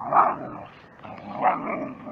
Oh, my God.